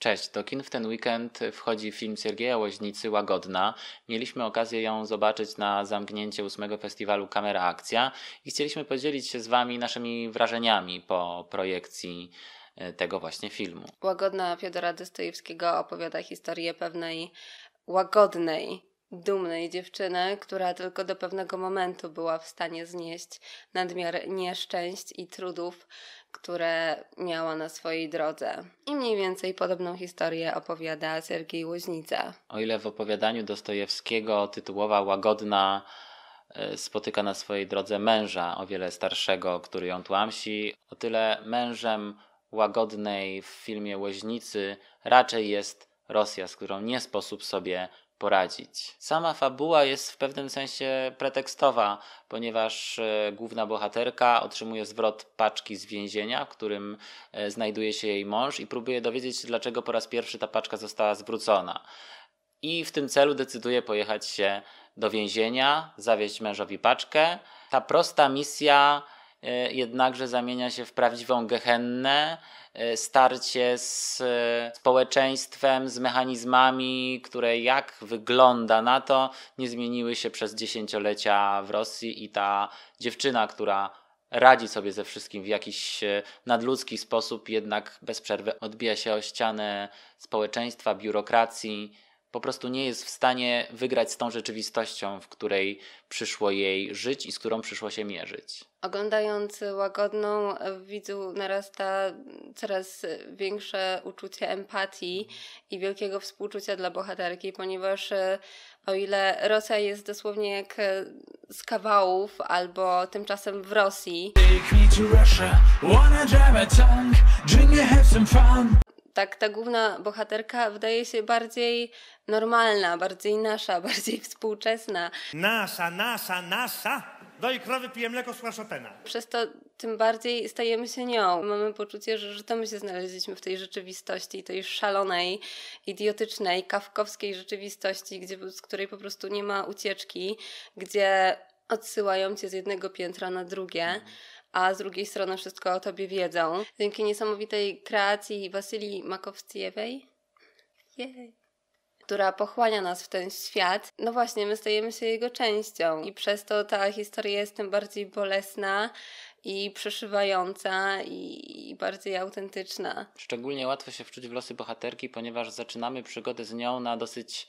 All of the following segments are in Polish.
Cześć, do kin w ten weekend wchodzi film Siergieja Łoźnicy Łagodna. Mieliśmy okazję ją zobaczyć na zamknięcie ósmego festiwalu Kamera Akcja i chcieliśmy podzielić się z Wami naszymi wrażeniami po projekcji e, tego właśnie filmu. Łagodna Fiodora Dostojewskiego opowiada historię pewnej łagodnej, dumnej dziewczyny, która tylko do pewnego momentu była w stanie znieść nadmiar nieszczęść i trudów, które miała na swojej drodze. I mniej więcej podobną historię opowiada Sergiej Łoźnica. O ile w opowiadaniu Dostojewskiego tytułowa Łagodna e, spotyka na swojej drodze męża o wiele starszego, który ją tłamsi, o tyle mężem Łagodnej w filmie Łoźnicy raczej jest Rosja, z którą nie sposób sobie poradzić. Sama fabuła jest w pewnym sensie pretekstowa, ponieważ e, główna bohaterka otrzymuje zwrot paczki z więzienia, w którym e, znajduje się jej mąż i próbuje dowiedzieć się, dlaczego po raz pierwszy ta paczka została zwrócona. I w tym celu decyduje pojechać się do więzienia, zawieźć mężowi paczkę. Ta prosta misja jednakże zamienia się w prawdziwą gehennę, E, starcie z e, społeczeństwem, z mechanizmami, które jak wygląda na to, nie zmieniły się przez dziesięciolecia w Rosji i ta dziewczyna, która radzi sobie ze wszystkim w jakiś e, nadludzki sposób, jednak bez przerwy odbija się o ścianę społeczeństwa, biurokracji, po prostu nie jest w stanie wygrać z tą rzeczywistością, w której przyszło jej żyć i z którą przyszło się mierzyć. Oglądając łagodną, w widzu narasta coraz większe uczucie empatii i wielkiego współczucia dla bohaterki, ponieważ o ile Rosja jest dosłownie jak z kawałów, albo tymczasem w Rosji tak ta główna bohaterka wydaje się bardziej normalna, bardziej nasza, bardziej współczesna. Nasza, nasza, nasza! Do i krowy pije mleko z Chopina. Przez to tym bardziej stajemy się nią. Mamy poczucie, że, że to my się znaleźliśmy w tej rzeczywistości, tej szalonej, idiotycznej, kawkowskiej rzeczywistości, gdzie, z której po prostu nie ma ucieczki, gdzie odsyłają cię z jednego piętra na drugie. Mhm a z drugiej strony wszystko o tobie wiedzą. Dzięki niesamowitej kreacji Wasylii Makowciewej, jej, która pochłania nas w ten świat, no właśnie, my stajemy się jego częścią i przez to ta historia jest tym bardziej bolesna i przeszywająca i, i bardziej autentyczna. Szczególnie łatwo się wczuć w losy bohaterki, ponieważ zaczynamy przygodę z nią na dosyć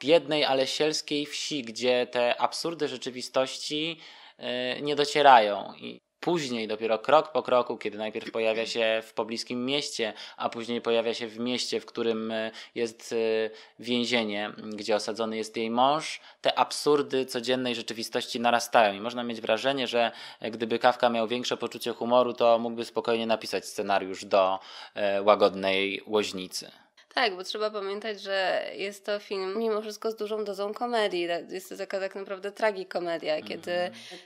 biednej, ale sielskiej wsi, gdzie te absurdy rzeczywistości yy, nie docierają. I Później, dopiero krok po kroku, kiedy najpierw pojawia się w pobliskim mieście, a później pojawia się w mieście, w którym e, jest e, więzienie, gdzie osadzony jest jej mąż, te absurdy codziennej rzeczywistości narastają. I można mieć wrażenie, że e, gdyby Kawka miał większe poczucie humoru, to mógłby spokojnie napisać scenariusz do łagodnej łoźnicy. Tak, bo trzeba pamiętać, że jest to film mimo wszystko z dużą dozą komedii. Jest to taka tak naprawdę tragikomedia, mm. kiedy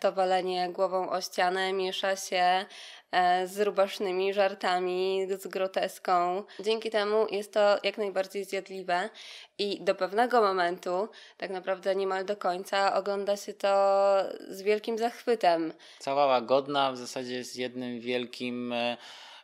to walenie głową o ścianę miesza się e, z rubasznymi żartami, z groteską. Dzięki temu jest to jak najbardziej zjadliwe i do pewnego momentu, tak naprawdę niemal do końca, ogląda się to z wielkim zachwytem. Cała łagodna w zasadzie jest jednym wielkim e,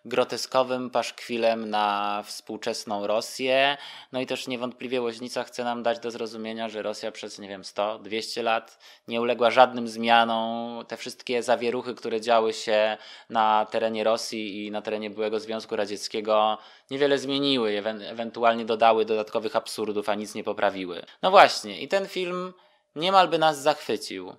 groteskowym paszkwilem na współczesną Rosję. No i też niewątpliwie Łoźnica chce nam dać do zrozumienia, że Rosja przez, nie wiem, 100, 200 lat nie uległa żadnym zmianom. Te wszystkie zawieruchy, które działy się na terenie Rosji i na terenie byłego Związku Radzieckiego, niewiele zmieniły, ewe ewentualnie dodały dodatkowych absurdów, a nic nie poprawiły. No właśnie, i ten film niemal by nas zachwycił,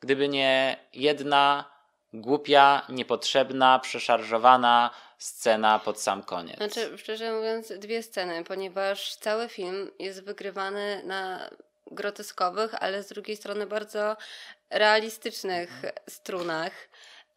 gdyby nie jedna głupia, niepotrzebna, przeszarżowana scena pod sam koniec. Znaczy, szczerze mówiąc, dwie sceny, ponieważ cały film jest wygrywany na groteskowych, ale z drugiej strony bardzo realistycznych mhm. strunach.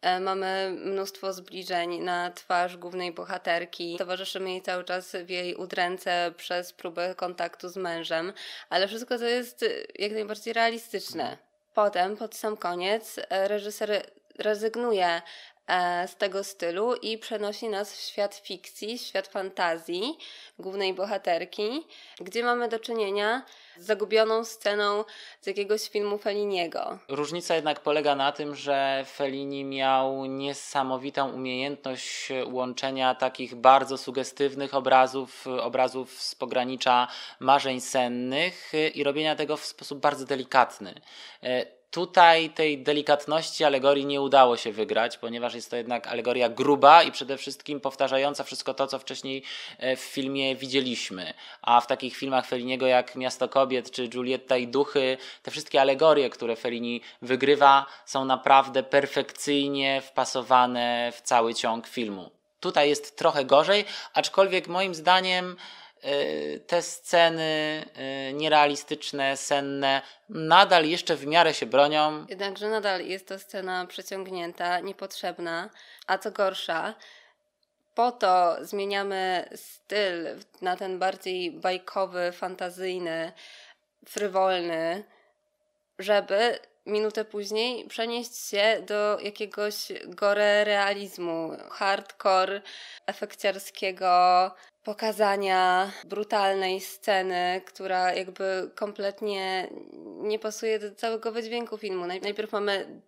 E, mamy mnóstwo zbliżeń na twarz głównej bohaterki. Towarzyszymy jej cały czas w jej udręce przez próbę kontaktu z mężem, ale wszystko to jest jak najbardziej realistyczne. Mhm. Potem, pod sam koniec, e, reżyser rezygnuje e, z tego stylu i przenosi nas w świat fikcji, świat fantazji głównej bohaterki, gdzie mamy do czynienia z zagubioną sceną z jakiegoś filmu Felliniego. Różnica jednak polega na tym, że Fellini miał niesamowitą umiejętność łączenia takich bardzo sugestywnych obrazów, obrazów z pogranicza marzeń sennych i robienia tego w sposób bardzo delikatny. Tutaj tej delikatności alegorii nie udało się wygrać, ponieważ jest to jednak alegoria gruba i przede wszystkim powtarzająca wszystko to, co wcześniej e, w filmie widzieliśmy. A w takich filmach Felliniego jak Miasto Kobiet czy Giulietta i Duchy, te wszystkie alegorie, które Fellini wygrywa, są naprawdę perfekcyjnie wpasowane w cały ciąg filmu. Tutaj jest trochę gorzej, aczkolwiek moim zdaniem te sceny y, nierealistyczne, senne, nadal jeszcze w miarę się bronią. Jednakże nadal jest to scena przeciągnięta, niepotrzebna, a co gorsza, po to zmieniamy styl na ten bardziej bajkowy, fantazyjny, frywolny, żeby minutę później przenieść się do jakiegoś gore realizmu, hardcore efekciarskiego pokazania brutalnej sceny, która jakby kompletnie nie pasuje do całego wydźwięku filmu. Naj- Najpierw mamy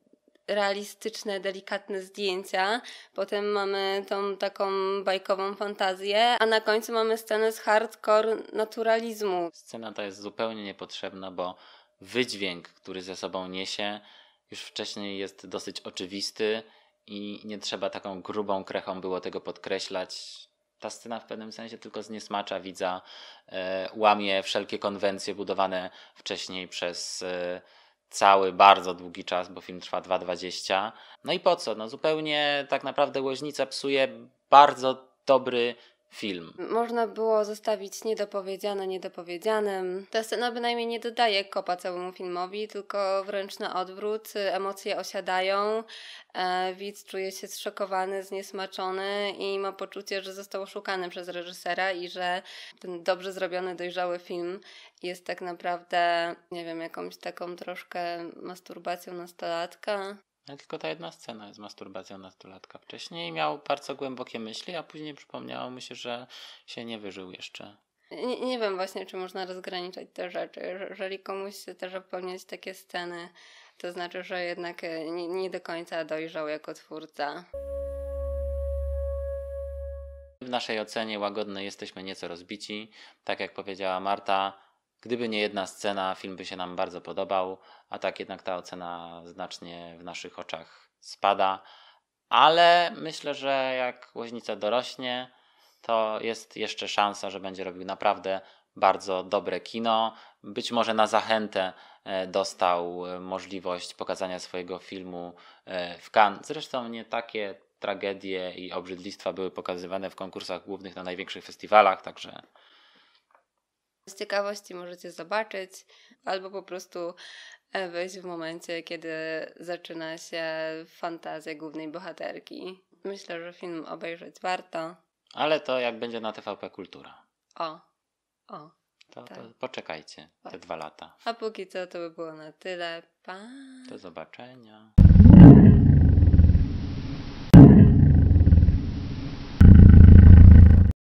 realistyczne, delikatne zdjęcia, potem mamy tą taką bajkową fantazję, a na końcu mamy scenę z hardcore naturalizmu. Scena ta jest zupełnie niepotrzebna, bo wydźwięk, który ze sobą niesie, już wcześniej jest dosyć oczywisty i nie trzeba taką grubą krechą było tego podkreślać. Ta scena w pewnym sensie tylko zniesmacza widza, e, łamie wszelkie konwencje budowane wcześniej przez e, cały bardzo długi czas, bo film trwa 2,20. No i po co? No zupełnie tak naprawdę Łoźnica psuje bardzo dobry film. Można było zostawić niedopowiedziane niedopowiedzianym. Ta scena bynajmniej nie dodaje kopa całemu filmowi, tylko wręcz na odwrót. Emocje osiadają, e, widz czuje się zszokowany, zniesmaczony i ma poczucie, że został oszukany przez reżysera i że ten dobrze zrobiony, dojrzały film jest tak naprawdę, nie wiem, jakąś taką troszkę masturbacją nastolatka. No, tylko ta jedna scena jest masturbacją nastolatka. Wcześniej miał bardzo głębokie myśli, a później przypomniało mu się, że się nie wyżył jeszcze. Nie, nie wiem właśnie, czy można rozgraniczać te rzeczy. Jeż- Jeżeli komuś chce też wypełniać takie sceny, to znaczy, że jednak e, nie, nie do końca dojrzał jako twórca. W naszej ocenie łagodnej jesteśmy nieco rozbici. Tak jak powiedziała Marta, gdyby nie jedna scena, film by się nam bardzo podobał, a tak jednak ta ocena znacznie w naszych oczach spada. Ale myślę, że jak Łoźnica dorośnie, to jest jeszcze szansa, że będzie robił naprawdę bardzo dobre kino. Być może na zachętę e, dostał e, możliwość pokazania swojego filmu e, w Cannes. Zresztą nie takie tragedie i obrzydlistwa były pokazywane w konkursach głównych na największych festiwalach, także Z ciekawości możecie zobaczyć, albo po prostu e, wejść w momencie, kiedy zaczyna się fantazja głównej bohaterki. Myślę, że film obejrzeć warto. ale to jak będzie na TVP Kultura. O, o. To, Tak. to poczekajcie te Tak. dwa lata. A póki co to by było na tyle. Pa! Do zobaczenia.